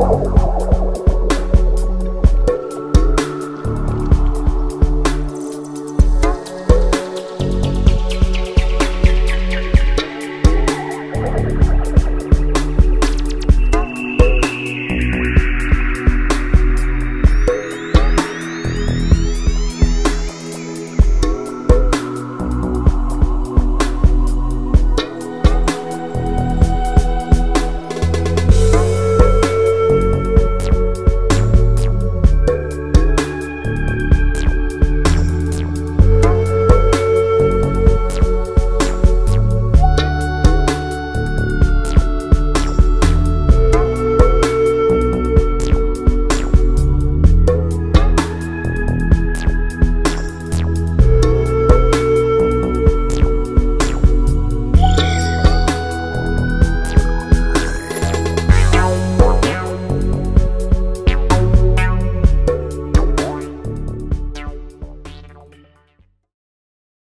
Oh.